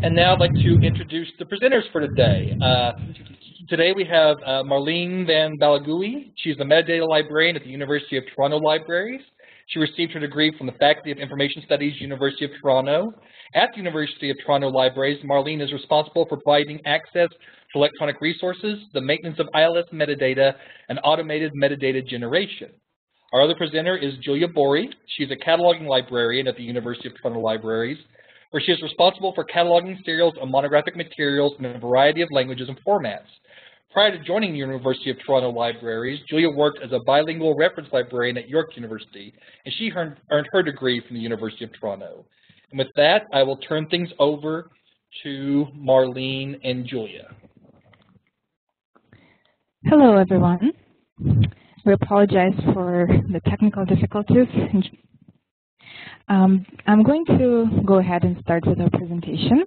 And now I'd like to introduce the presenters for today. Uh, today we have uh, Marlene Van Ballegooie. She's a metadata librarian at the University of Toronto Libraries. She received her degree from the Faculty of Information Studies, University of Toronto. At the University of Toronto Libraries, Marlene is responsible for providing access to electronic resources, the maintenance of ILS metadata, and automated metadata generation. Our other presenter is Julia Borie. She's a cataloging librarian at the University of Toronto Libraries, where she is responsible for cataloging serials and monographic materials in a variety of languages and formats. Prior to joining the University of Toronto Libraries, Julia worked as a bilingual reference librarian at York University, and she earned, her degree from the University of Toronto. And with that, I will turn things over to Marlene and Julia. Hello, everyone. We apologize for the technical difficulties. Um, I'm going to go ahead and start with our presentation,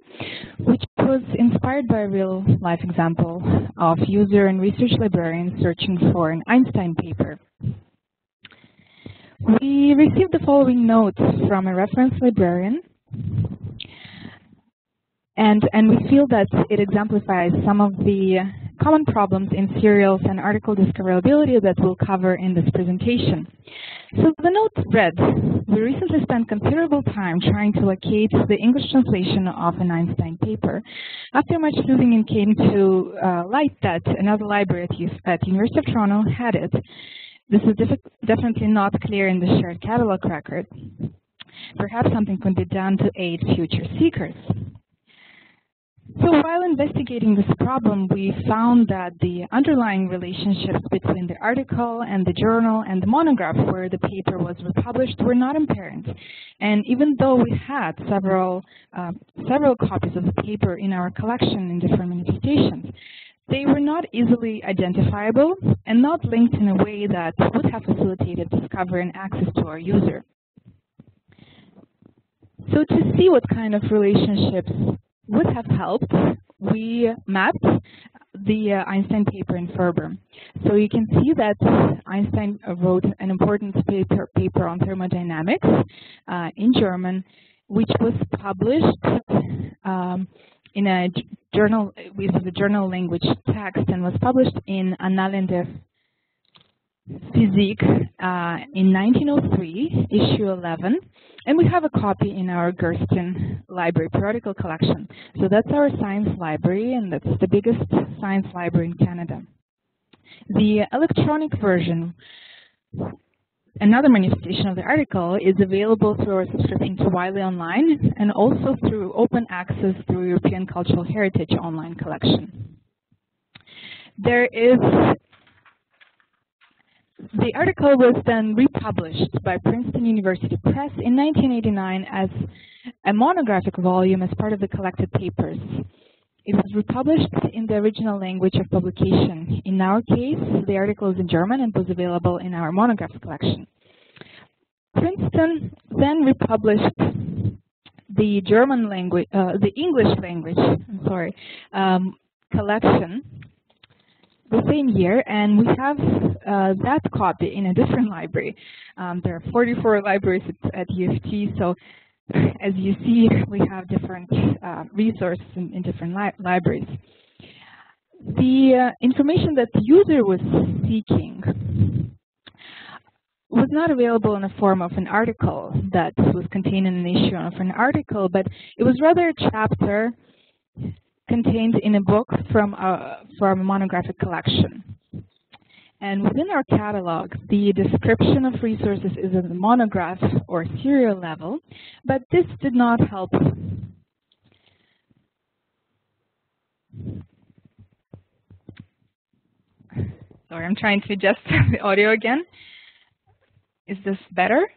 which was inspired by a real-life example of user and research librarians searching for an Einstein paper. We received the following notes from a reference librarian and, and we feel that it exemplifies some of the common problems in serials and article discoverability that we'll cover in this presentation. So the note read, we recently spent considerable time trying to locate the English translation of an Einstein paper. After much sleuthing it came to uh, light that another library at, University of Toronto had it. This is definitely not clear in the shared catalog record. Perhaps something could be done to aid future seekers. So while investigating this problem, we found that the underlying relationships between the article and the journal and the monograph where the paper was republished were not apparent. And even though we had several, uh, several copies of the paper in our collection in different manifestations, they were not easily identifiable and not linked in a way that would have facilitated discovery and access to our user. So to see what kind of relationships would have helped, we mapped the uh, Einstein paper in FRBR. So you can see that Einstein wrote an important paper, paper on thermodynamics uh, in German, which was published um, in a journal, with a journal language text and was published in Annalen der Physik uh, in 1903, issue 11, and we have a copy in our Gerstein Library periodical collection. So that's our science library, and that's the biggest science library in Canada. The electronic version, another manifestation of the article, is available through our subscription to Wiley Online and also through open access through European Cultural Heritage online collection. There is the article was then republished by Princeton University Press in 1989 as a monographic volume as part of the collected papers. It was republished in the original language of publication. In our case, the article is in German and was available in our monograph collection. Princeton then republished the German language, uh, the English language, I'm sorry, um, collection the same year, and we have uh, that copy in a different library. Um, there are 44 libraries at, at U so as you see, we have different uh, resources in, in different li libraries. The uh, information that the user was seeking was not available in the form of an article that was contained in an issue of an article, but it was rather a chapter contained in a book from a, from a monographic collection. And within our catalog, the description of resources is at the monograph or serial level, but this did not help. Sorry, I'm trying to adjust the audio again. Is this better?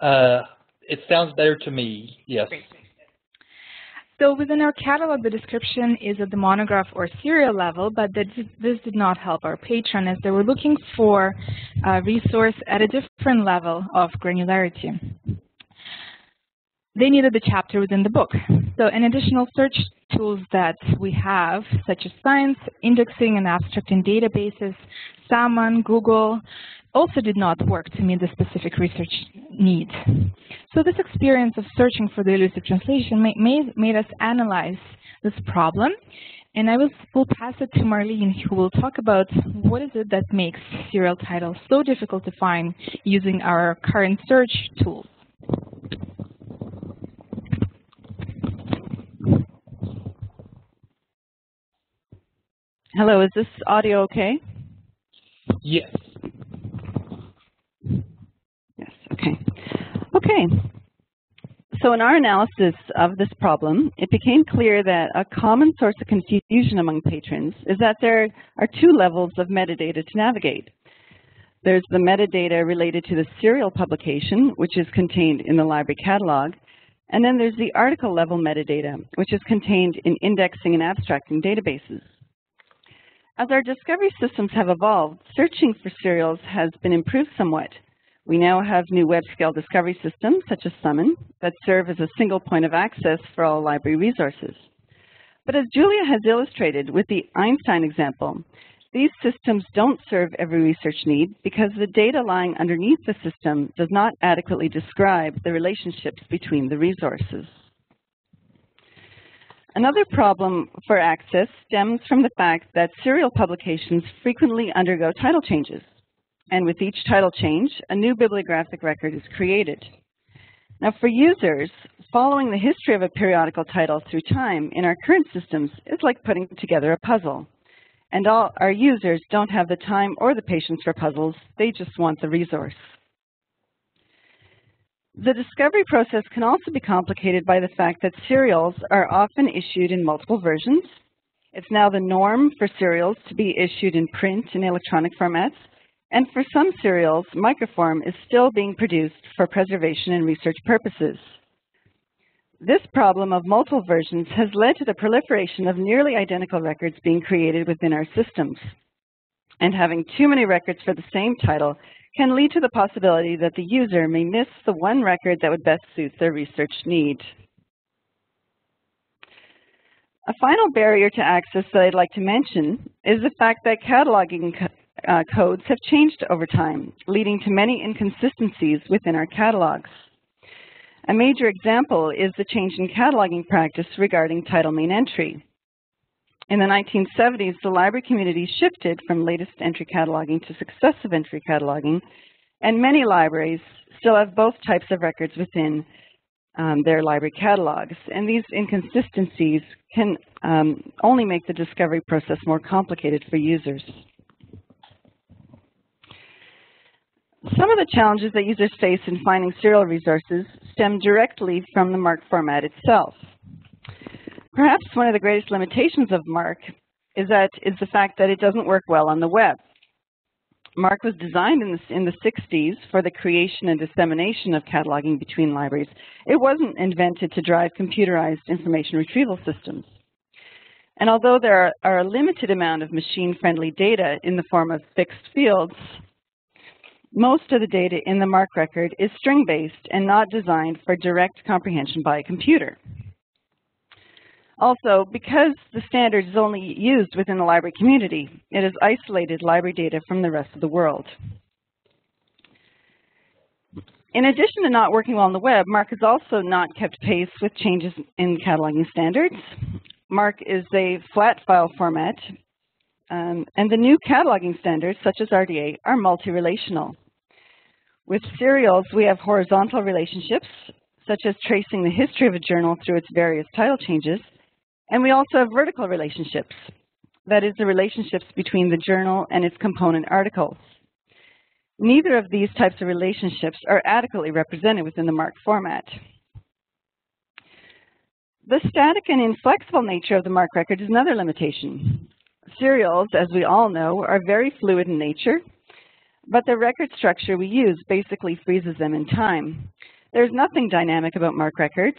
Uh, it sounds better to me, yes. Great. So within our catalog, the description is at the monograph or serial level, but this did not help our patron as they were looking for a resource at a different level of granularity. They needed the chapter within the book. So an additional search tools that we have, such as science, indexing, and abstracting databases, Summon, Google, also did not work to meet the specific research needs. So this experience of searching for the elusive translation made, made, made us analyze this problem. And I will, will pass it to Marlene, who will talk about what is it that makes serial titles so difficult to find using our current search tools. Hello, is this audio okay? Yes. Yes, okay. Okay. So in our analysis of this problem, it became clear that a common source of confusion among patrons is that there are two levels of metadata to navigate. There's the metadata related to the serial publication, which is contained in the library catalog, and then there's the article level metadata, which is contained in indexing and abstracting databases. As our discovery systems have evolved, searching for serials has been improved somewhat. We now have new web-scale discovery systems, such as Summon, that serve as a single point of access for all library resources. But as Julia has illustrated with the Einstein example, these systems don't serve every research need because the data lying underneath the system does not adequately describe the relationships between the resources. Another problem for access stems from the fact that serial publications frequently undergo title changes. And with each title change, a new bibliographic record is created. Now for users, following the history of a periodical title through time in our current systems is like putting together a puzzle. And all our users don't have the time or the patience for puzzles, they just want the resource. The discovery process can also be complicated by the fact that serials are often issued in multiple versions. It's now the norm for serials to be issued in print and electronic formats, and for some serials, microform is still being produced for preservation and research purposes. This problem of multiple versions has led to the proliferation of nearly identical records being created within our systems. And having too many records for the same title can lead to the possibility that the user may miss the one record that would best suit their research need. A final barrier to access that I'd like to mention is the fact that cataloging uh, codes have changed over time, leading to many inconsistencies within our catalogs. A major example is the change in cataloging practice regarding title main entry. In the 1970s, the library community shifted from latest entry cataloging to successive entry cataloging, and many libraries still have both types of records within um, their library catalogs. And these inconsistencies can um, only make the discovery process more complicated for users. Some of the challenges that users face in finding serial resources stem directly from the MARC format itself. Perhaps one of the greatest limitations of MARC is that is the fact that it doesn't work well on the web. MARC was designed in the, in the 60s for the creation and dissemination of cataloging between libraries. It wasn't invented to drive computerized information retrieval systems. And although there are, are a limited amount of machine-friendly data in the form of fixed fields, most of the data in the MARC record is string-based and not designed for direct comprehension by a computer. Also, because the standard is only used within the library community, it has isolated library data from the rest of the world. In addition to not working well on the web, MARC has also not kept pace with changes in cataloging standards. MARC is a flat file format, um, and the new cataloging standards, such as RDA, are multi-relational. With serials, we have horizontal relationships, such as tracing the history of a journal through its various title changes, and we also have vertical relationships. That is the relationships between the journal and its component articles. Neither of these types of relationships are adequately represented within the MARC format. The static and inflexible nature of the MARC record is another limitation. Serials, as we all know, are very fluid in nature, but the record structure we use basically freezes them in time. There's nothing dynamic about MARC records,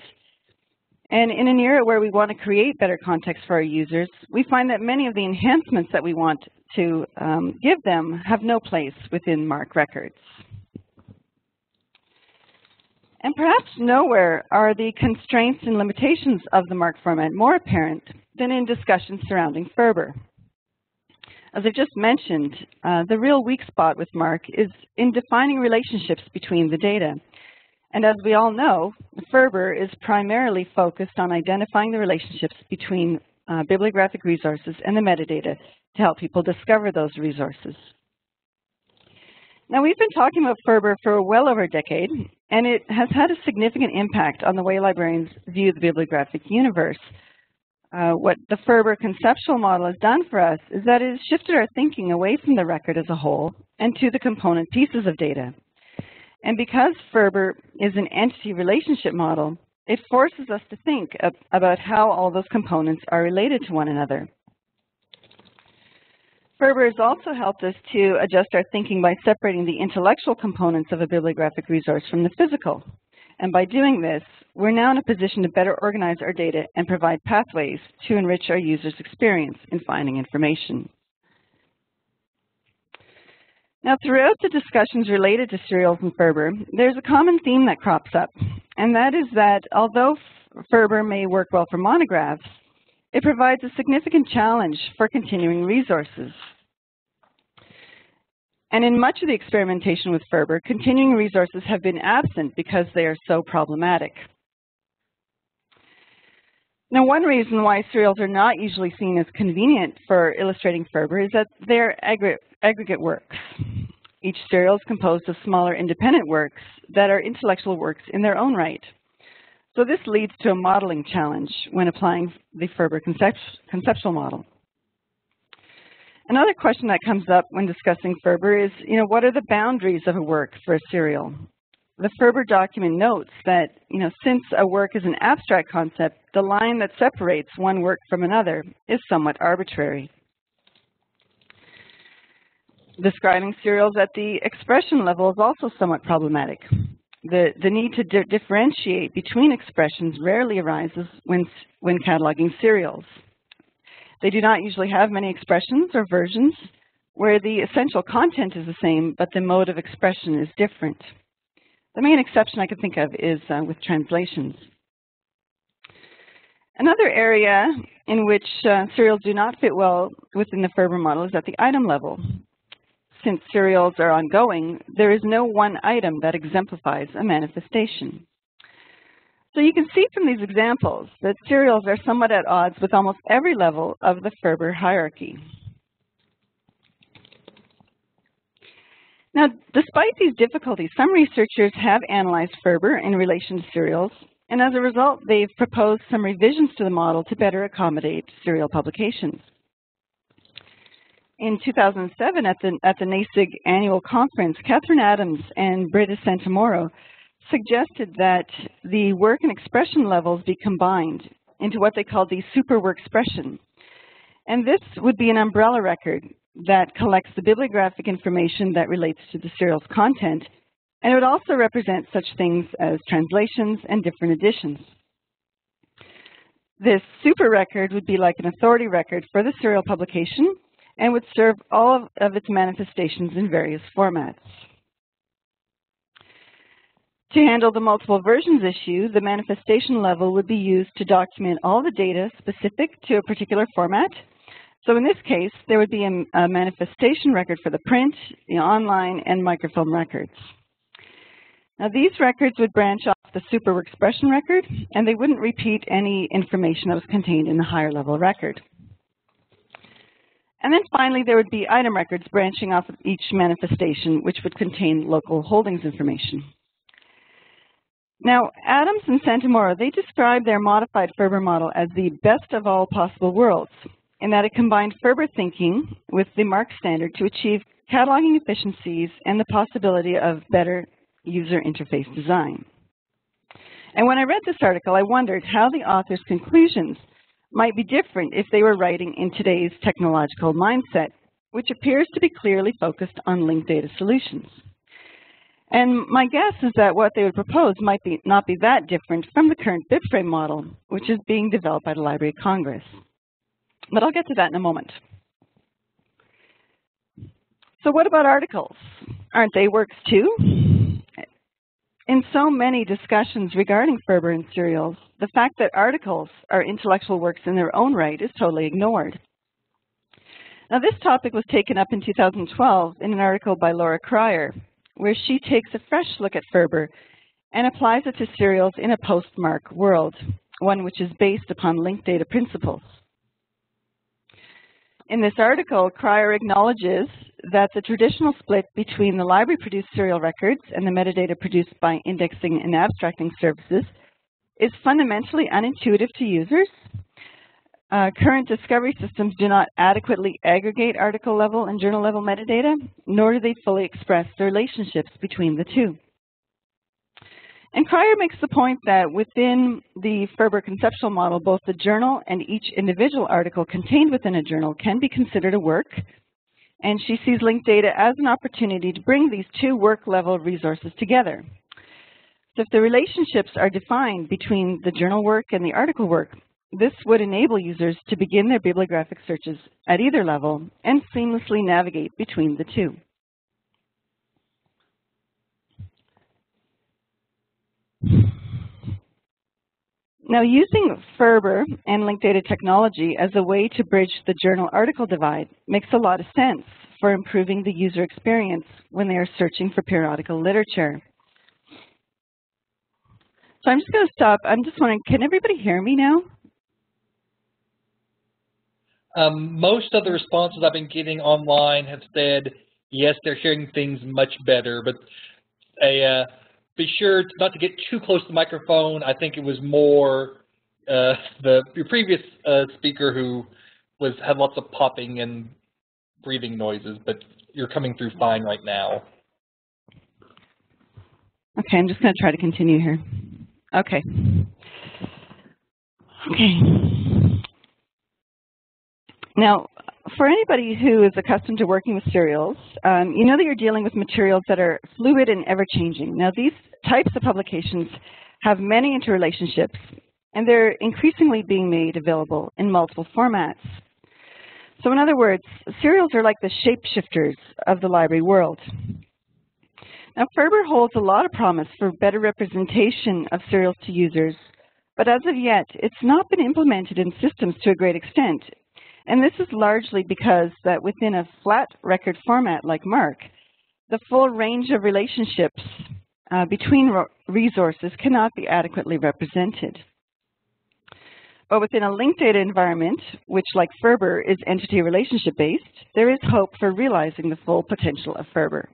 and in an era where we want to create better context for our users, we find that many of the enhancements that we want to um, give them have no place within MARC records. And perhaps nowhere are the constraints and limitations of the MARC format more apparent than in discussions surrounding FRBR. As I've just mentioned, uh, the real weak spot with MARC is in defining relationships between the data And as we all know, FRBR is primarily focused on identifying the relationships between uh, bibliographic resources and the metadata to help people discover those resources. Now, we've been talking about FRBR for well over a decade, and it has had a significant impact on the way librarians view the bibliographic universe. Uh, what the FRBR conceptual model has done for us is that it has shifted our thinking away from the record as a whole and to the component pieces of data. And because FRBR is an entity relationship model, it forces us to think about how all those components are related to one another. FRBR has also helped us to adjust our thinking by separating the intellectual components of a bibliographic resource from the physical. And by doing this, we're now in a position to better organize our data and provide pathways to enrich our users' experience in finding information. Now, throughout the discussions related to serials and FRBR, there's a common theme that crops up, and that is that although FRBR may work well for monographs, it provides a significant challenge for continuing resources. And in much of the experimentation with FRBR, continuing resources have been absent because they are so problematic. Now, one reason why serials are not usually seen as convenient for illustrating FRBR is that they're aggregate works. Each serial is composed of smaller independent works that are intellectual works in their own right. So this leads to a modeling challenge when applying the FRBR concept conceptual model. Another question that comes up when discussing FRBR is, you know, what are the boundaries of a work for a serial? The FRBR document notes that, you know, since a work is an abstract concept, the line that separates one work from another is somewhat arbitrary. Describing serials at the expression level is also somewhat problematic the, the need to di differentiate between expressions rarely arises when, when cataloging serials. They do not usually have many expressions or versions where the essential content is the same, but the mode of expression is different. The main exception I can think of is uh, with translations. Another area in which uh, serials do not fit well within the FRBR model is at the item level since serials are ongoing, there is no one item that exemplifies a manifestation. So you can see from these examples that serials are somewhat at odds with almost every level of the FRBR hierarchy. Now, despite these difficulties, some researchers have analyzed FRBR in relation to serials, and as a result, they've proposed some revisions to the model to better accommodate serial publications in 2007 at the, at the NASIG annual conference, Catherine Adams and Britta Santamauro suggested that the work and expression levels be combined into what they called the superwork expression. And this would be an umbrella record that collects the bibliographic information that relates to the serial's content, and it would also represent such things as translations and different editions. This super record would be like an authority record for the serial publication, and would serve all of, its manifestations in various formats. To handle the multiple versions issue, the manifestation level would be used to document all the data specific to a particular format. So in this case, there would be a, a manifestation record for the print, the online, and microfilm records. Now these records would branch off the super expression record, and they wouldn't repeat any information that was contained in the higher level record. And then finally, there would be item records branching off of each manifestation, which would contain local holdings information. Now, Adams and Santamauro, they describe their modified FRBR model as the best of all possible worlds, in that it combined FRBR thinking with the MARC standard to achieve cataloging efficiencies and the possibility of better user interface design. And when I read this article, I wondered how the author's conclusions might be different if they were writing in today's technological mindset, which appears to be clearly focused on linked data solutions. And my guess is that what they would propose might be, not be that different from the current BibFrame model, which is being developed by the Library of Congress. But I'll get to that in a moment. So what about articles? Aren't they works too? In so many discussions regarding FRBR and serials, the fact that articles are intellectual works in their own right is totally ignored. Now this topic was taken up in 2012 in an article by Laura Krier, where she takes a fresh look at FRBR and applies it to serials in a post-MARC world, one which is based upon linked data principles. In this article, Krier acknowledges that the traditional split between the library-produced serial records and the metadata produced by indexing and abstracting services is fundamentally unintuitive to users. Uh, current discovery systems do not adequately aggregate article level and journal level metadata, nor do they fully express the relationships between the two. And Krier makes the point that within the FRBR conceptual model, both the journal and each individual article contained within a journal can be considered a work. And she sees linked data as an opportunity to bring these two work-level resources together. So if the relationships are defined between the journal work and the article work, this would enable users to begin their bibliographic searches at either level and seamlessly navigate between the two. Now, using FRBR and linked data technology as a way to bridge the journal-article divide makes a lot of sense for improving the user experience when they are searching for periodical literature. So I'm just going to stop. I'm just wondering, can everybody hear me now? Um, most of the responses I've been getting online have said, yes, they're hearing things much better, but a uh, be sure not to get too close to the microphone. I think it was more uh, the your previous uh, speaker who was had lots of popping and breathing noises, but you're coming through fine right now. Okay, I'm just going to try to continue here. Okay. Okay. Now, for anybody who is accustomed to working with serials, um, you know that you're dealing with materials that are fluid and ever-changing. Now, these types of publications have many interrelationships, and they're increasingly being made available in multiple formats. So in other words, serials are like the shapeshifters of the library world. Now, FRBR holds a lot of promise for better representation of serials to users, but as of yet, it's not been implemented in systems to a great extent, and this is largely because that within a flat record format like MARC, the full range of relationships uh, between resources cannot be adequately represented. But within a linked data environment, which like FRBR is entity relationship based, there is hope for realizing the full potential of FRBR.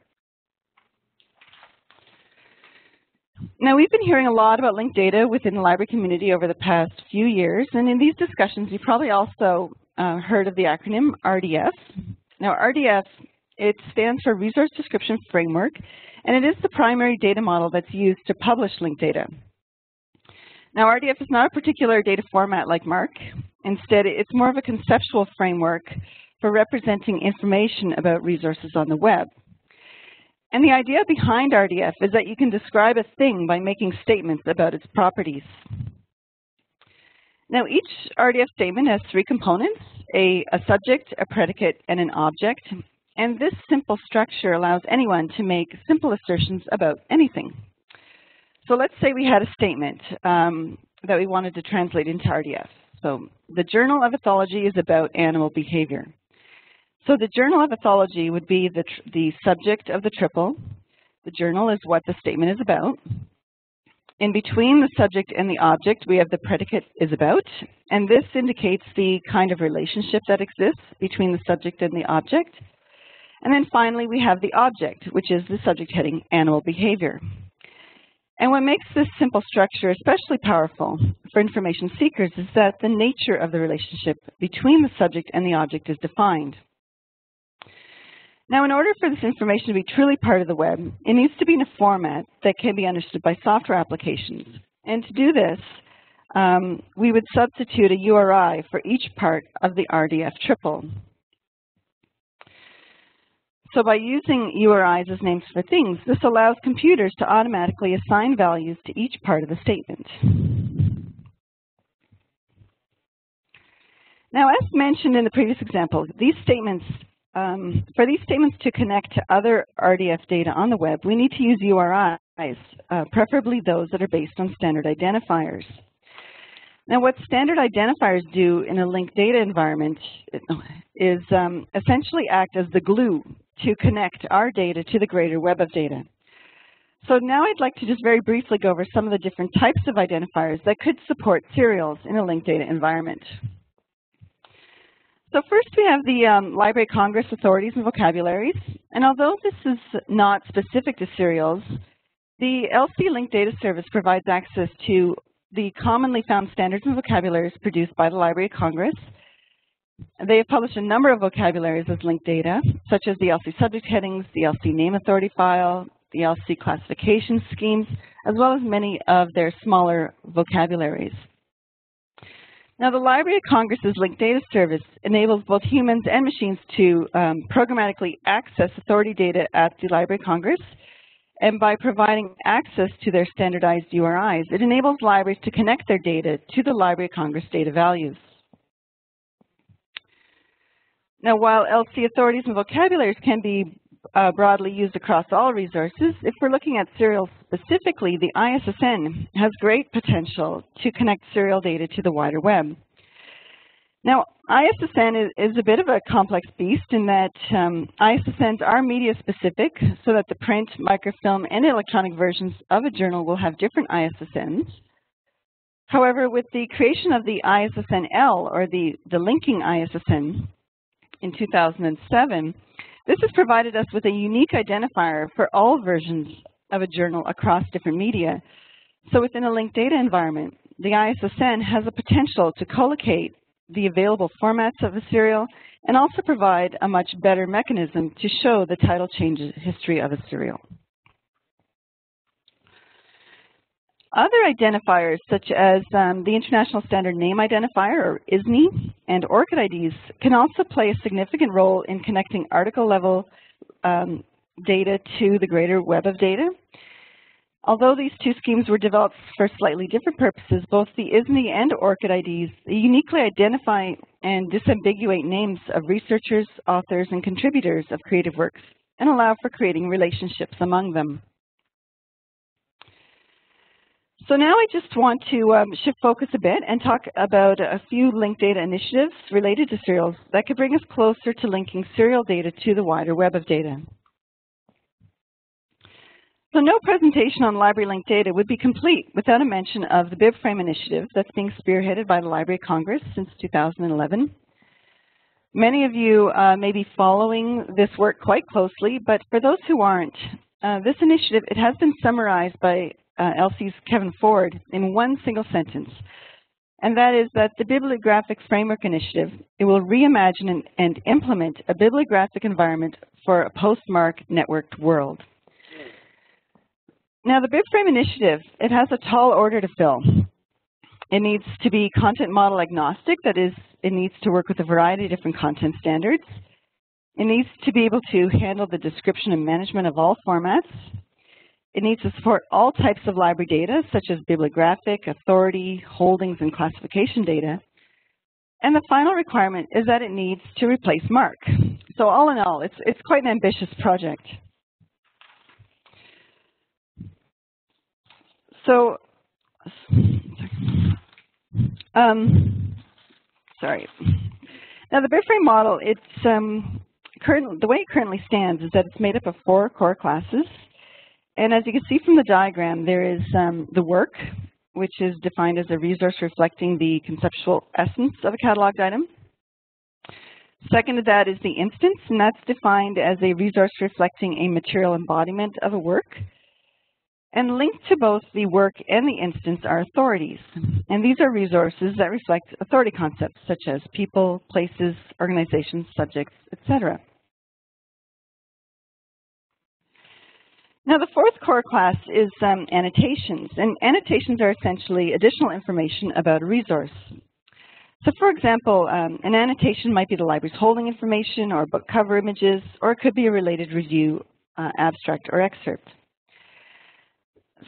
Now, we've been hearing a lot about linked data within the library community over the past few years, and in these discussions, you probably also uh, heard of the acronym RDF. Now RDF, it stands for Resource Description Framework, and it is the primary data model that's used to publish linked data. Now RDF is not a particular data format like MARC. Instead, it's more of a conceptual framework for representing information about resources on the web. And the idea behind RDF is that you can describe a thing by making statements about its properties. Now each RDF statement has three components, a, a subject, a predicate, and an object. And this simple structure allows anyone to make simple assertions about anything. So let's say we had a statement um, that we wanted to translate into RDF. So the Journal of Ethology is about animal behavior. So the Journal of Ethology would be the, the subject of the triple. The journal is what the statement is about. In between the subject and the object, we have the predicate is about, and this indicates the kind of relationship that exists between the subject and the object. And then finally, we have the object, which is the subject heading animal behavior. And what makes this simple structure especially powerful for information seekers is that the nature of the relationship between the subject and the object is defined. Now, in order for this information to be truly part of the web, it needs to be in a format that can be understood by software applications. And to do this, um, we would substitute a URI for each part of the RDF triple. So by using URIs as names for things, this allows computers to automatically assign values to each part of the statement. Now, as mentioned in the previous example, these statements um, for these statements to connect to other RDF data on the web, we need to use URIs, uh, preferably those that are based on standard identifiers. Now, what standard identifiers do in a linked data environment is um, essentially act as the glue to connect our data to the greater web of data. So now I'd like to just very briefly go over some of the different types of identifiers that could support serials in a linked data environment. So first we have the um, Library of Congress authorities and vocabularies. And although this is not specific to serials, the LC Linked Data Service provides access to the commonly found standards and vocabularies produced by the Library of Congress. They have published a number of vocabularies as linked data, such as the LC subject headings, the LC name authority file, the LC classification schemes, as well as many of their smaller vocabularies. Now, the Library of Congress's Linked Data Service enables both humans and machines to um, programmatically access authority data at the Library of Congress. And by providing access to their standardized URIs, it enables libraries to connect their data to the Library of Congress data values. Now, while LC authorities and vocabularies can be uh, broadly used across all resources, if we're looking at serials specifically, the ISSN has great potential to connect serial data to the wider web. Now, ISSN is, is a bit of a complex beast in that um, ISSNs are media specific, so that the print, microfilm, and electronic versions of a journal will have different ISSNs. However, with the creation of the ISSN-L, or the, the linking ISSN, in 2007, this has provided us with a unique identifier for all versions of a journal across different media. So within a linked data environment, the ISSN has the potential to collocate the available formats of a serial and also provide a much better mechanism to show the title change history of a serial. Other identifiers, such as um, the International Standard Name Identifier, or ISNI, and ORCID IDs, can also play a significant role in connecting article-level um, data to the greater web of data. Although these two schemes were developed for slightly different purposes, both the ISNI and ORCID IDs uniquely identify and disambiguate names of researchers, authors, and contributors of creative works and allow for creating relationships among them. So now I just want to um, shift focus a bit and talk about a few linked data initiatives related to serials that could bring us closer to linking serial data to the wider web of data. So no presentation on library linked data would be complete without a mention of the BibFrame initiative that's being spearheaded by the Library of Congress since 2011. Many of you uh, may be following this work quite closely, but for those who aren't, uh, this initiative, it has been summarized by uh, Kevin Ford in one single sentence, and that is that the Bibliographic Framework Initiative, it will reimagine and, and implement a bibliographic environment for a post-MARC networked world. Now the BibFrame initiative, it has a tall order to fill. It needs to be content model agnostic, that is, it needs to work with a variety of different content standards. It needs to be able to handle the description and management of all formats. It needs to support all types of library data, such as bibliographic, authority, holdings, and classification data. And the final requirement is that it needs to replace MARC. So all in all, it's, it's quite an ambitious project. So, um, sorry. Now the BibFrame model, it's um, current, the way it currently stands is that it's made up of four core classes. And as you can see from the diagram, there is um, the work, which is defined as a resource reflecting the conceptual essence of a cataloged item. Second to that is the instance, and that's defined as a resource reflecting a material embodiment of a work. And linked to both the work and the instance are authorities. And these are resources that reflect authority concepts such as people, places, organizations, subjects, etc. Now the fourth core class is um, annotations, and annotations are essentially additional information about a resource. So for example, um, an annotation might be the library's holding information or book cover images, or it could be a related review, uh, abstract, or excerpt.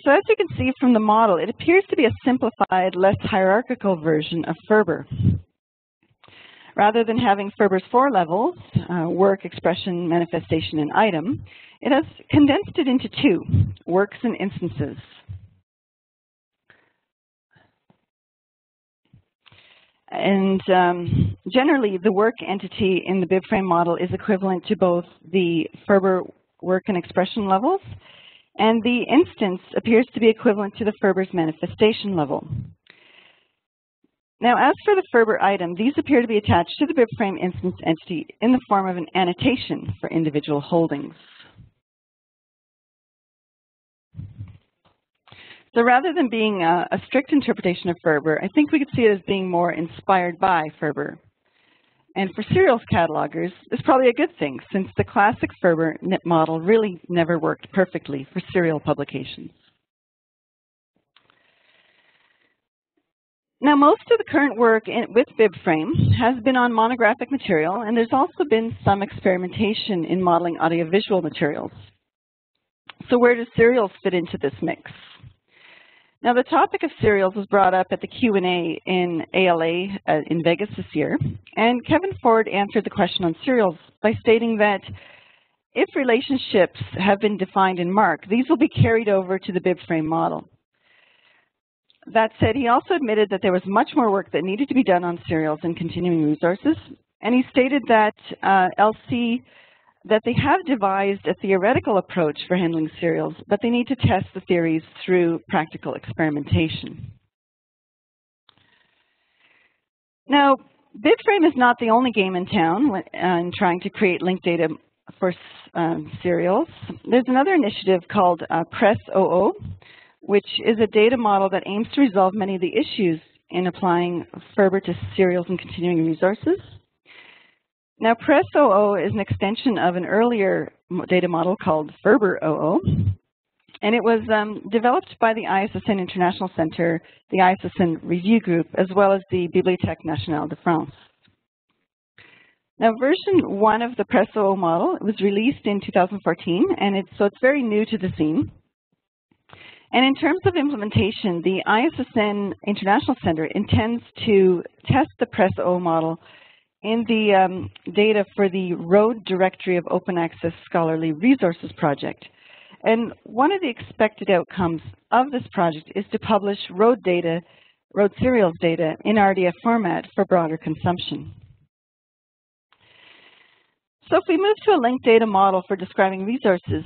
So as you can see from the model, it appears to be a simplified, less hierarchical version of FRBR. Rather than having FRBR's four levels, uh, work, expression, manifestation, and item, it has condensed it into two, works and instances. And um, generally, the work entity in the BibFrame model is equivalent to both the FRBR work and expression levels and the instance appears to be equivalent to the FRBR's manifestation level. Now, as for the FRBR item, these appear to be attached to the BibFrame instance entity in the form of an annotation for individual holdings. So rather than being a, a, strict interpretation of FRBR, I think we could see it as being more inspired by FRBR. And for serials catalogers, it's probably a good thing since the classic FRBR model really never worked perfectly for serial publications. Now, most of the current work in, with BibFrame has been on monographic material, and there's also been some experimentation in modeling audiovisual materials. So where do serials fit into this mix? Now, the topic of serials was brought up at the Q&A in ALA uh, in Vegas this year, and Kevin Ford answered the question on serials by stating that if relationships have been defined in MARC, these will be carried over to the BibFrame model. That said, he also admitted that there was much more work that needed to be done on serials and continuing resources, and he stated that uh, LC that they have devised a theoretical approach for handling serials, but they need to test the theories through practical experimentation. Now, BibFrame is not the only game in town in trying to create linked data for um, serials. There's another initiative called uh, PRESSoo, which is a data model that aims to resolve many of the issues in applying FRBR to serials and continuing resources. Now, PRESSoo is an extension of an earlier data model called FRBRoo, and it was um, developed by the ISSN International Center, the ISSN Review Group, as well as the Bibliothèque Nationale de France. Now, version one of the PRESSoo model was released in 2014, and it's, so it's very new to the scene. And in terms of implementation, the ISSN International Center intends to test the PRESSoo model in the um, data for the Road Directory of Open Access Scholarly Resources project. And one of the expected outcomes of this project is to publish road data, road serials data in RDF format for broader consumption. So if we move to a linked data model for describing resources,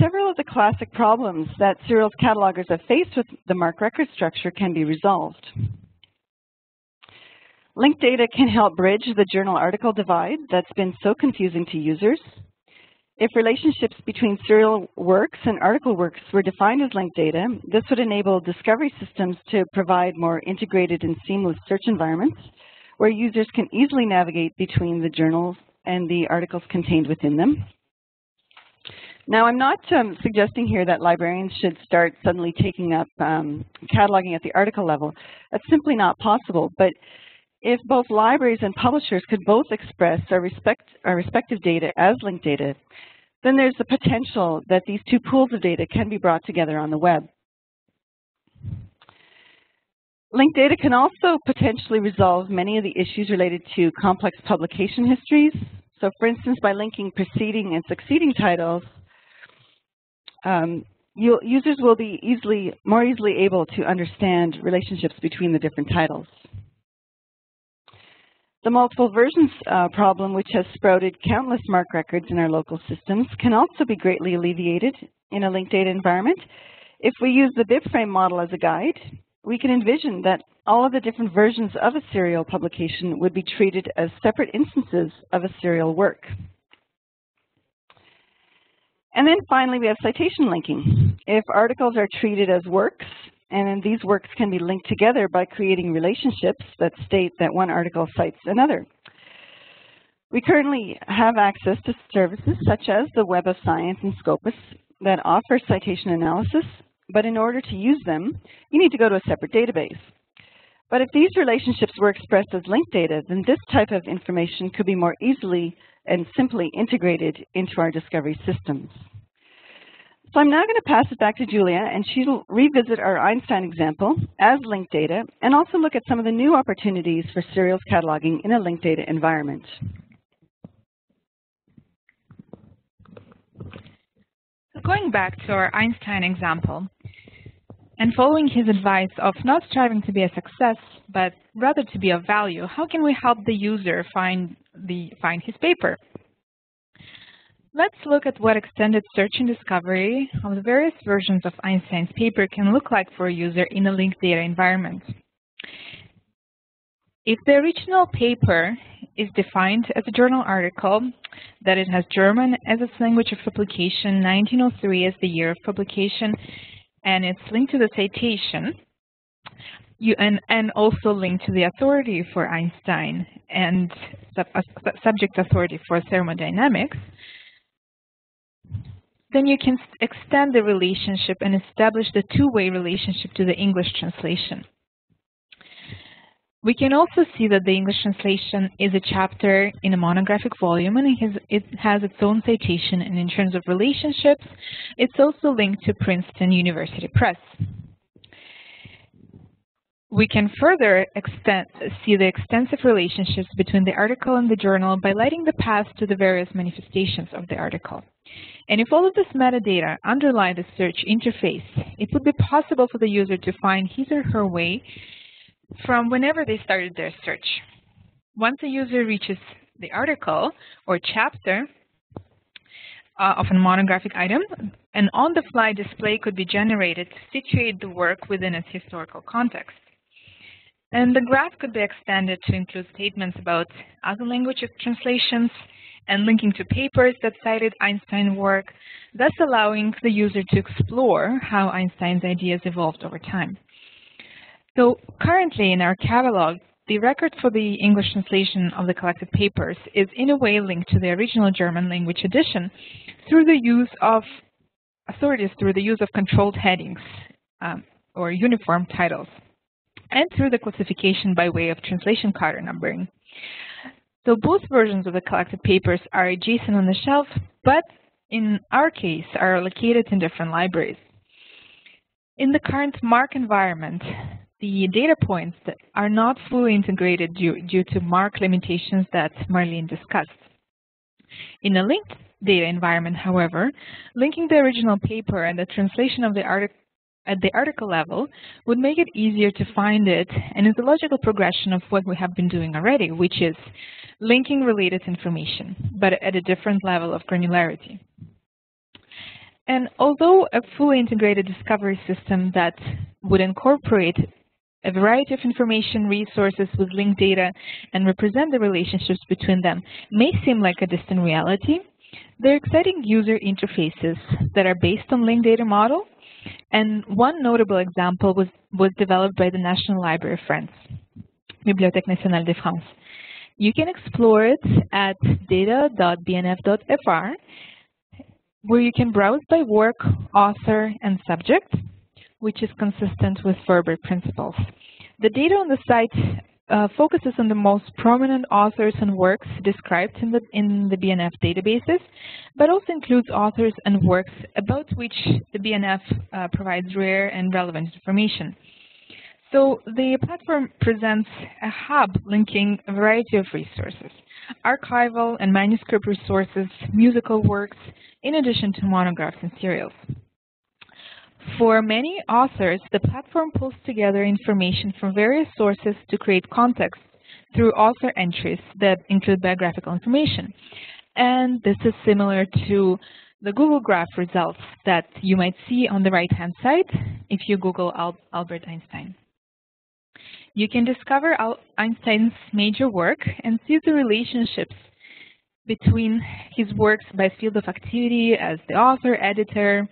several of the classic problems that serials catalogers have faced with the MARC record structure can be resolved. Linked data can help bridge the journal article divide that's been so confusing to users. If relationships between serial works and article works were defined as linked data, this would enable discovery systems to provide more integrated and seamless search environments where users can easily navigate between the journals and the articles contained within them. Now, I'm not um, suggesting here that librarians should start suddenly taking up um, cataloging at the article level. That's simply not possible. But if both libraries and publishers could both express our, respect, our respective data as linked data, then there's the potential that these two pools of data can be brought together on the web. Linked data can also potentially resolve many of the issues related to complex publication histories. So for instance, by linking preceding and succeeding titles, um, users will be easily, more easily able to understand relationships between the different titles. The multiple versions uh, problem, which has sprouted countless MARC records in our local systems, can also be greatly alleviated in a linked data environment. If we use the BibFrame model as a guide, we can envision that all of the different versions of a serial publication would be treated as separate instances of a serial work. And then finally, we have citation linking. If articles are treated as works, and these works can be linked together by creating relationships that state that one article cites another. We currently have access to services such as the Web of Science and Scopus that offer citation analysis, but in order to use them, you need to go to a separate database. But if these relationships were expressed as linked data, then this type of information could be more easily and simply integrated into our discovery systems. So I'm now going to pass it back to Julia, and she'll revisit our Einstein example as linked data, and also look at some of the new opportunities for serials cataloging in a linked data environment. So going back to our Einstein example, and following his advice of not striving to be a success, but rather to be of value, how can we help the user find, the, find his paper? let's look at what extended search and discovery of the various versions of Einstein's paper can look like for a user in a linked data environment. If the original paper is defined as a journal article, that it has German as its language of publication, 1903 as the year of publication, and it's linked to the citation, you, and, and also linked to the authority for Einstein and sub, uh, subject authority for thermodynamics, then you can extend the relationship and establish the two-way relationship to the English translation. We can also see that the English translation is a chapter in a monographic volume and it has, it has its own citation and in terms of relationships, it's also linked to Princeton University Press. We can further extend, see the extensive relationships between the article and the journal by lighting the path to the various manifestations of the article. And if all of this metadata underlie the search interface, it would be possible for the user to find his or her way from whenever they started their search. Once a user reaches the article or chapter uh, of a monographic item, an on-the-fly display could be generated to situate the work within its historical context. And the graph could be extended to include statements about other language translations and linking to papers that cited Einstein work, thus allowing the user to explore how Einstein's ideas evolved over time. So currently in our catalog, the record for the English translation of the collected papers is in a way linked to the original German language edition through the use of authorities, through the use of controlled headings um, or uniform titles, and through the classification by way of translation card numbering. So both versions of the collected papers are adjacent on the shelf, but in our case are located in different libraries. In the current MARC environment, the data points that are not fully integrated due, due to MARC limitations that Marlene discussed. In a linked data environment, however, linking the original paper and the translation of the article at the article level would make it easier to find it and is a logical progression of what we have been doing already, which is linking related information, but at a different level of granularity. And although a fully integrated discovery system that would incorporate a variety of information resources with linked data and represent the relationships between them may seem like a distant reality, they're exciting user interfaces that are based on linked data model, and one notable example was, was developed by the National Library of France, Bibliothèque Nationale de France. You can explore it at data.bnf.fr, where you can browse by work, author, and subject, which is consistent with FRBR principles. The data on the site uh, focuses on the most prominent authors and works described in the, in the BNF databases, but also includes authors and works about which the BNF uh, provides rare and relevant information. So the platform presents a hub linking a variety of resources, archival and manuscript resources, musical works, in addition to monographs and serials. For many authors, the platform pulls together information from various sources to create context through author entries that include biographical information. And this is similar to the Google Graph results that you might see on the right-hand side if you Google Al Albert Einstein. You can discover Al Einstein's major work and see the relationships between his works by field of activity as the author, editor,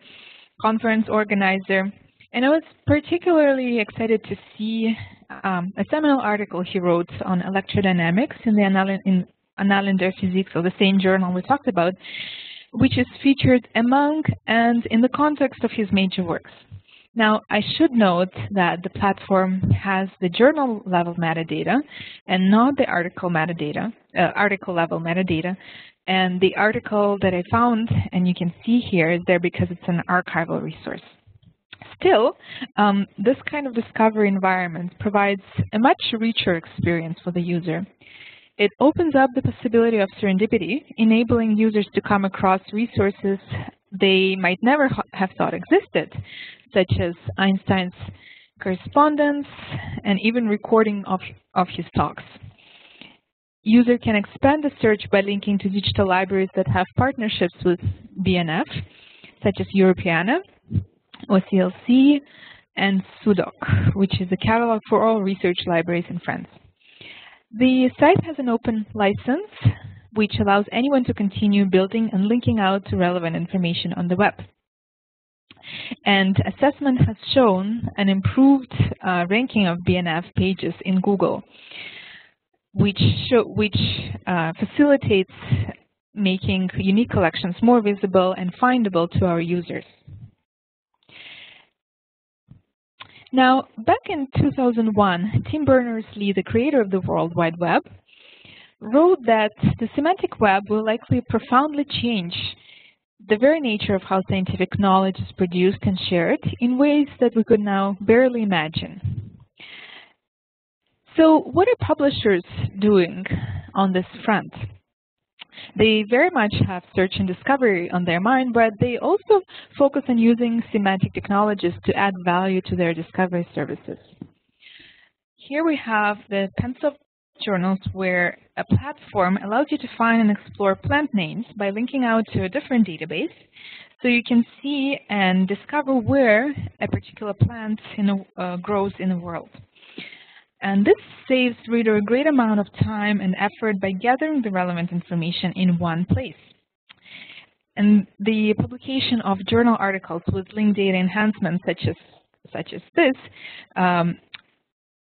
conference organizer. And I was particularly excited to see um, a seminal article he wrote on electrodynamics in the Annalen, Annalen der Physik, so the same journal we talked about, which is featured among and in the context of his major works. Now, I should note that the platform has the journal level metadata and not the article metadata, uh, article level metadata, and the article that I found, and you can see here, is there because it's an archival resource. Still, um, this kind of discovery environment provides a much richer experience for the user. It opens up the possibility of serendipity, enabling users to come across resources they might never have thought existed, such as Einstein's correspondence and even recording of, of his talks. User can expand the search by linking to digital libraries that have partnerships with BNF, such as Europeana, OCLC, and SUDOC, which is a catalog for all research libraries in France. The site has an open license, which allows anyone to continue building and linking out to relevant information on the web. And assessment has shown an improved uh, ranking of BNF pages in Google, which, show, which uh, facilitates making unique collections more visible and findable to our users. Now, back in 2001, Tim Berners-Lee, the creator of the World Wide Web, wrote that the semantic web will likely profoundly change the very nature of how scientific knowledge is produced and shared in ways that we could now barely imagine. So what are publishers doing on this front? They very much have search and discovery on their mind, but they also focus on using semantic technologies to add value to their discovery services. Here we have the Pensoft journals where a platform allows you to find and explore plant names by linking out to a different database so you can see and discover where a particular plant in a, uh, grows in the world. And this saves reader a great amount of time and effort by gathering the relevant information in one place. And the publication of journal articles with linked data enhancements such as, such as this, um,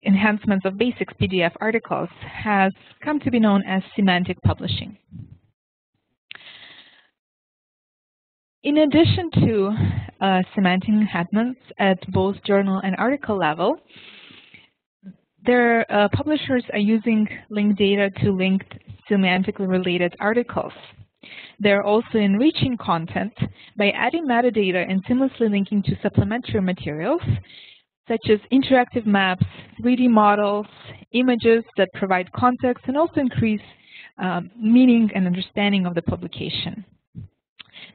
enhancements of basic PDF articles, has come to be known as semantic publishing. In addition to uh, semantic enhancements at both journal and article level, their uh, publishers are using linked data to link semantically related articles. They're also enriching content by adding metadata and seamlessly linking to supplementary materials, such as interactive maps, 3D models, images that provide context and also increase um, meaning and understanding of the publication.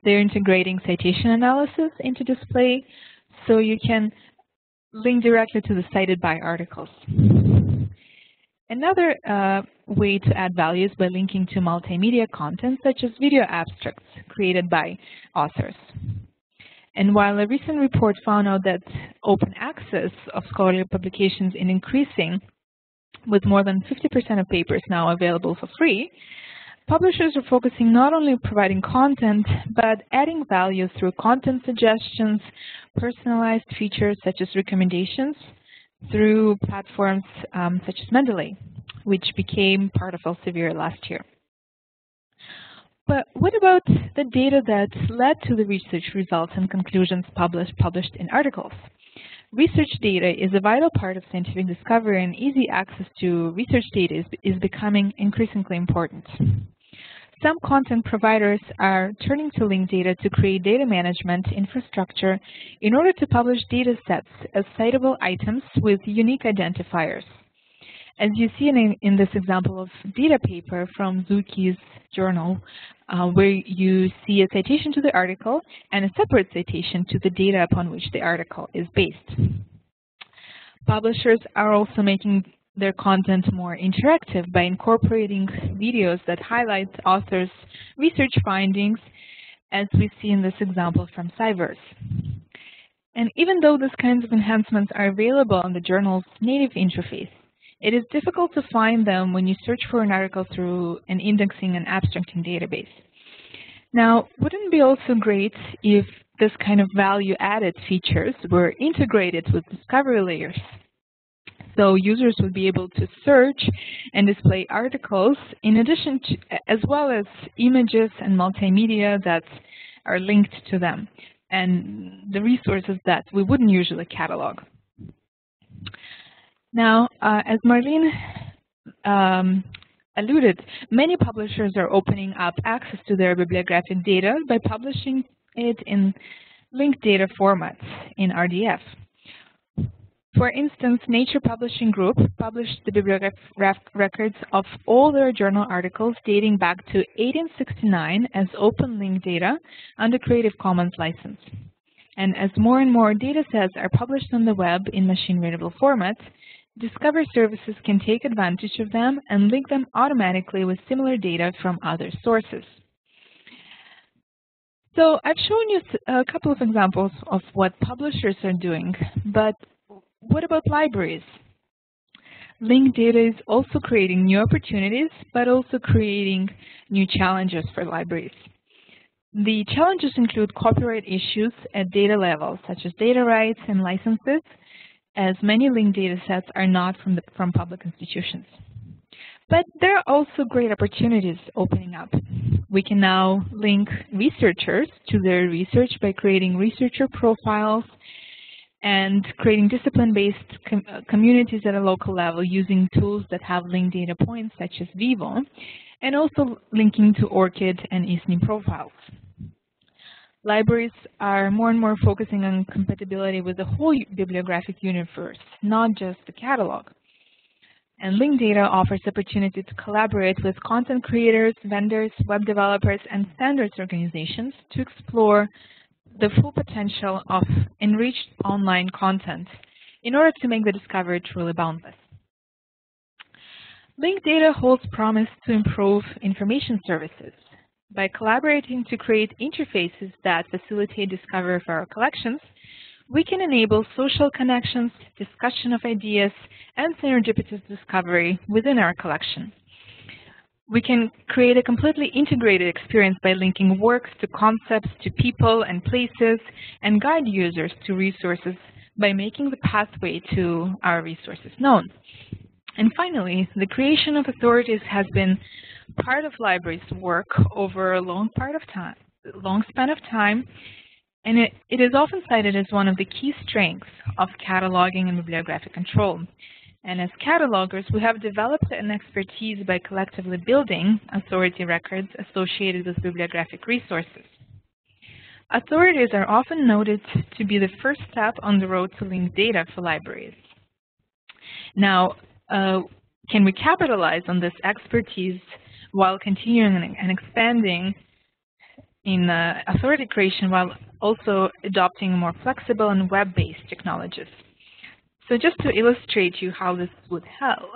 They're integrating citation analysis into display so you can link directly to the cited by articles. Another uh, way to add value is by linking to multimedia content such as video abstracts created by authors. And while a recent report found out that open access of scholarly publications is increasing, with more than 50% of papers now available for free, Publishers are focusing not only on providing content, but adding value through content suggestions, personalized features such as recommendations, through platforms um, such as Mendeley, which became part of Elsevier last year. But what about the data that led to the research results and conclusions published, published in articles? Research data is a vital part of scientific discovery and easy access to research data is, is becoming increasingly important. Some content providers are turning to linked data to create data management infrastructure in order to publish data sets as citable items with unique identifiers. As you see in, in this example of data paper from ZooKeys journal, uh, where you see a citation to the article and a separate citation to the data upon which the article is based. Publishers are also making their content more interactive by incorporating videos that highlight authors' research findings, as we see in this example from SciVerse. And even though these kinds of enhancements are available on the journal's native interface, it is difficult to find them when you search for an article through an indexing and abstracting database. Now, wouldn't it be also great if this kind of value-added features were integrated with discovery layers so users would be able to search and display articles in addition to, as well as images and multimedia that are linked to them and the resources that we wouldn't usually catalog. Now, uh, as Marlene um, alluded, many publishers are opening up access to their bibliographic data by publishing it in linked data formats in RDF. For instance, Nature Publishing Group published the bibliographic records of all their journal articles dating back to 1869 as open link data under Creative Commons license. And as more and more data sets are published on the web in machine-readable formats, Discovery services can take advantage of them and link them automatically with similar data from other sources. So I've shown you a couple of examples of what publishers are doing, but what about libraries? Linked data is also creating new opportunities, but also creating new challenges for libraries. The challenges include copyright issues at data levels, such as data rights and licenses, as many linked data sets are not from, the, from public institutions. But there are also great opportunities opening up. We can now link researchers to their research by creating researcher profiles and creating discipline-based com uh, communities at a local level using tools that have linked data points such as Vivo, and also linking to ORCID and ISNI profiles. Libraries are more and more focusing on compatibility with the whole bibliographic universe, not just the catalog. And linked data offers opportunity to collaborate with content creators, vendors, web developers, and standards organizations to explore the full potential of enriched online content in order to make the discovery truly boundless. Linked data holds promise to improve information services. By collaborating to create interfaces that facilitate discovery of our collections, we can enable social connections, discussion of ideas, and serendipitous discovery within our collection. We can create a completely integrated experience by linking works to concepts, to people and places, and guide users to resources by making the pathway to our resources known. And finally, the creation of authorities has been part of libraries' work over a long part of time, long span of time, and it, it is often cited as one of the key strengths of cataloging and bibliographic control. And as catalogers, we have developed an expertise by collectively building authority records associated with bibliographic resources. Authorities are often noted to be the first step on the road to linked data for libraries. Now, uh, can we capitalize on this expertise while continuing and expanding in uh, authority creation while also adopting more flexible and web-based technologies? So just to illustrate you how this would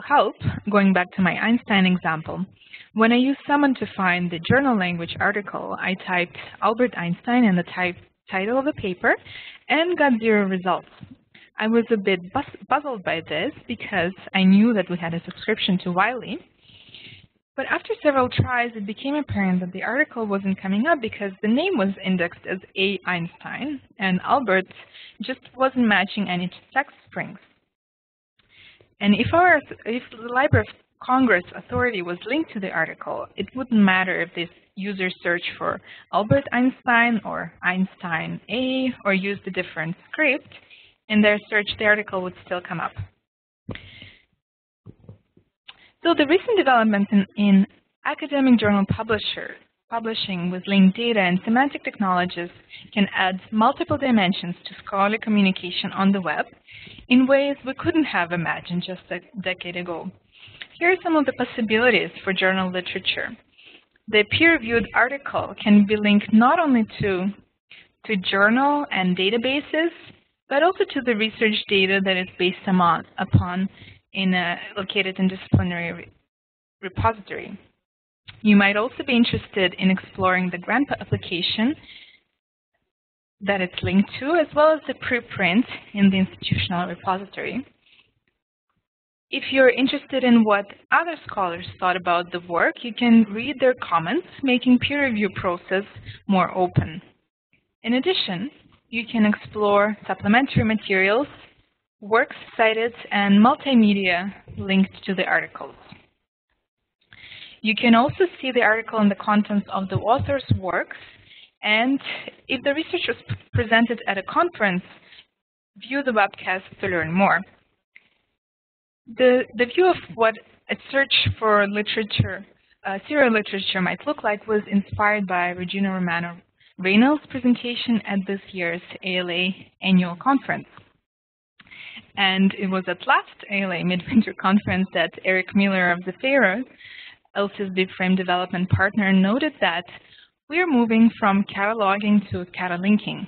help, going back to my Einstein example, when I used Summon to find the journal language article, I typed Albert Einstein in the type, title of the paper and got zero results. I was a bit puzzled by this because I knew that we had a subscription to Wiley, but after several tries, it became apparent that the article wasn't coming up because the name was indexed as A. Einstein, and Albert just wasn't matching any text strings. And if, our, if the Library of Congress authority was linked to the article, it wouldn't matter if this user searched for Albert Einstein or Einstein A or used a different script. In their search, the article would still come up. So the recent developments in, in academic journal publisher, publishing with linked data and semantic technologies can add multiple dimensions to scholarly communication on the web in ways we couldn't have imagined just a decade ago. Here are some of the possibilities for journal literature. The peer-reviewed article can be linked not only to, to journal and databases, but also to the research data that is based upon in a, located in disciplinary re repository. You might also be interested in exploring the grant application that it's linked to, as well as the preprint in the institutional repository. If you're interested in what other scholars thought about the work, you can read their comments, making peer review process more open. In addition, you can explore supplementary materials works cited, and multimedia linked to the articles. You can also see the article and the contents of the author's works, and if the research was presented at a conference, view the webcast to learn more. The, the view of what a search for literature, uh, serial literature might look like was inspired by Regina Romano Reynolds' presentation at this year's ALA annual conference. And it was at last ALA Midwinter Conference that Eric Miller of Zepheira, LC's BibFrame development partner, noted that we are moving from cataloging to catalinking.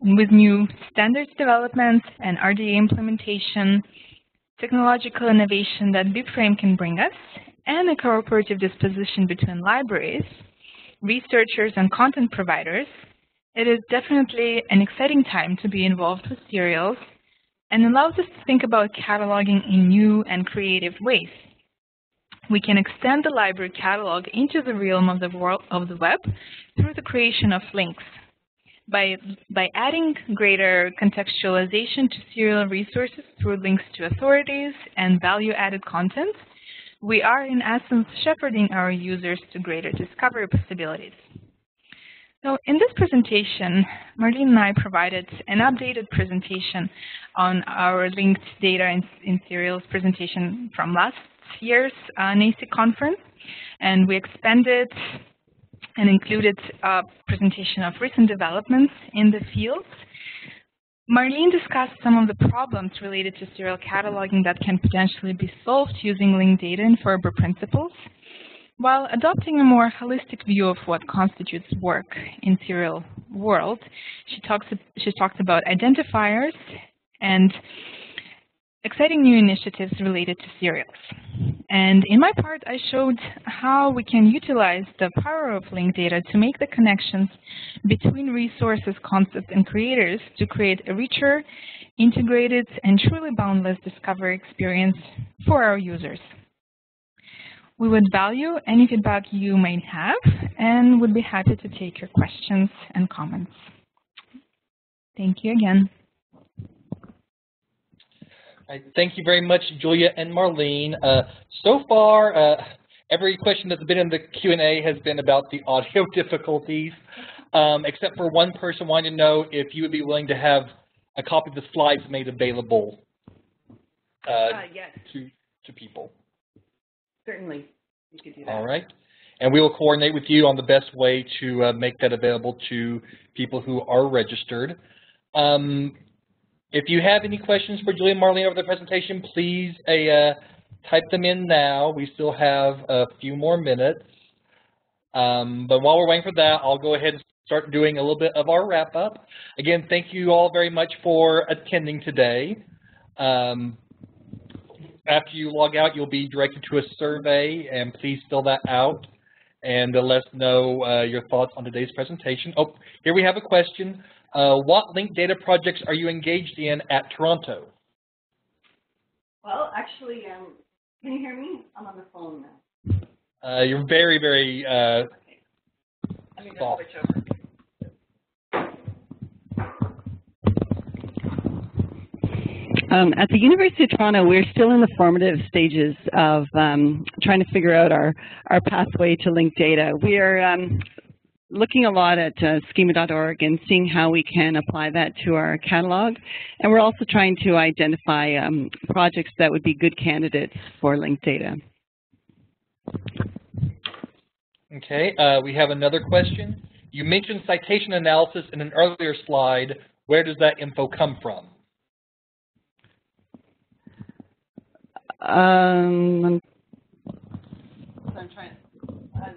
With new standards development and RDA implementation, technological innovation that BibFrame can bring us, and a cooperative disposition between libraries, researchers, and content providers, it is definitely an exciting time to be involved with serials and allows us to think about cataloging in new and creative ways. We can extend the library catalog into the realm of the world of the web through the creation of links. By, by adding greater contextualization to serial resources through links to authorities and value-added content, we are in essence shepherding our users to greater discovery possibilities. So in this presentation, Marlene and I provided an updated presentation on our linked data in, in serials presentation from last year's uh, NASIG conference, and we expanded and included a presentation of recent developments in the field. Marlene discussed some of the problems related to serial cataloging that can potentially be solved using linked data and FRBR principles, while adopting a more holistic view of what constitutes work in serial world. She talks she talked about identifiers and exciting new initiatives related to serials. And in my part, I showed how we can utilize the power of linked data to make the connections between resources, concepts, and creators to create a richer, integrated, and truly boundless discovery experience for our users. We would value any feedback you may have and would be happy to take your questions and comments. Thank you again. Right, thank you very much, Julia and Marlene. Uh, so far, uh, every question that's been in the Q&A has been about the audio difficulties, um, except for one person wanting to know if you would be willing to have a copy of the slides made available uh, uh yes. to, to people. Certainly, you could do that. All right. And we will coordinate with you on the best way to uh, make that available to people who are registered. Um, if you have any questions for Julia and Marlene over the presentation, please uh, type them in now. We still have a few more minutes. Um, but while we're waiting for that, I'll go ahead and start doing a little bit of our wrap-up. Again, thank you all very much for attending today. Um, after you log out, you'll be directed to a survey, and please fill that out and uh, let us know uh, your thoughts on today's presentation. Oh, here we have a question. Uh, what linked data projects are you engaged in at Toronto? Well, actually, um, can you hear me? I'm on the phone now. Uh, you're very, very uh, Let me just switch over. Um, at the University of Toronto, we're still in the formative stages of um, trying to figure out our, our pathway to linked data. We are um, looking a lot at uh, schema.org and seeing how we can apply that to our catalog. And we're also trying to identify um, projects that would be good candidates for linked data. Okay, uh, we have another question. You mentioned citation analysis in an earlier slide. Where does that info come from? Um, so I'm trying, uh,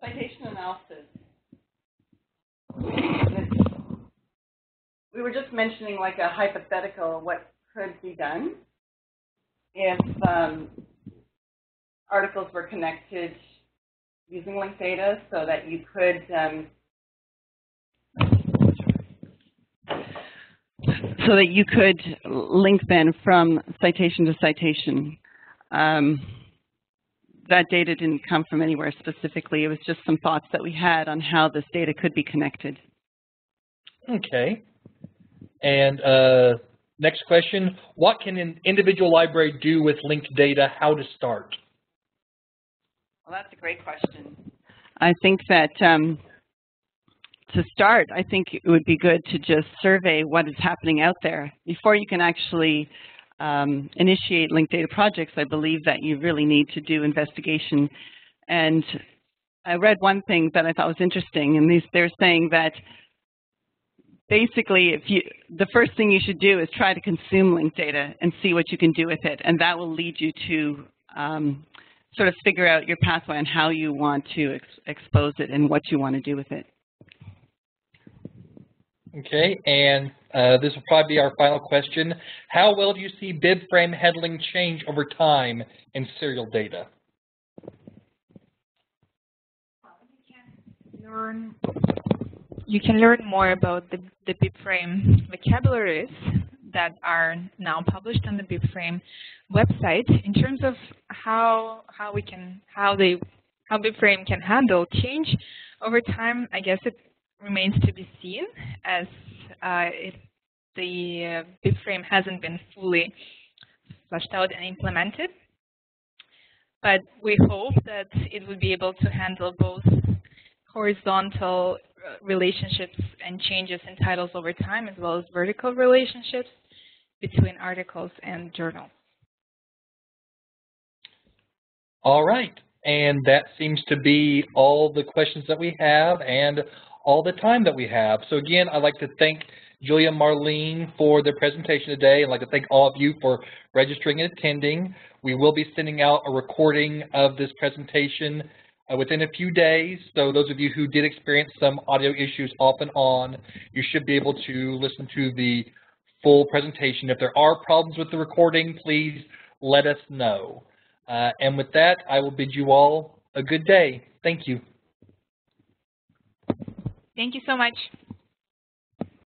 citation analysis we were just mentioning like a hypothetical what could be done if um, articles were connected using linked data so that you could um, so that you could link then from citation to citation. Um, that data didn't come from anywhere specifically. It was just some thoughts that we had on how this data could be connected. Okay. And uh, next question, what can an individual library do with linked data? How to start? Well, that's a great question. I think that um, to start, I think it would be good to just survey what is happening out there before you can actually um, initiate linked data projects, I believe that you really need to do investigation. And I read one thing that I thought was interesting, and these, they're saying that basically if you, the first thing you should do is try to consume linked data and see what you can do with it, and that will lead you to um, sort of figure out your pathway on how you want to ex expose it and what you want to do with it. Okay, and Uh, this will probably be our final question. How well do you see bib frame handling change over time in serial data? Learn, you can learn more about the, the BibFrame vocabularies that are now published on the BibFrame website in terms of how how we can how they how BibFrame can handle change over time. I guess it remains to be seen as uh, it, the uh, BibFrame hasn't been fully fleshed out and implemented. But we hope that it will be able to handle both horizontal uh, relationships and changes in titles over time, as well as vertical relationships between articles and journals. All right. And that seems to be all the questions that we have and all the time that we have. So again, I'd like to thank Julia Marlene for their presentation today. I'd like to thank all of you for registering and attending. We will be sending out a recording of this presentation uh, within a few days. So those of you who did experience some audio issues off and on, you should be able to listen to the full presentation. If there are problems with the recording, please let us know. Uh, and with that, I will bid you all a good day. Thank you. Thank you so much.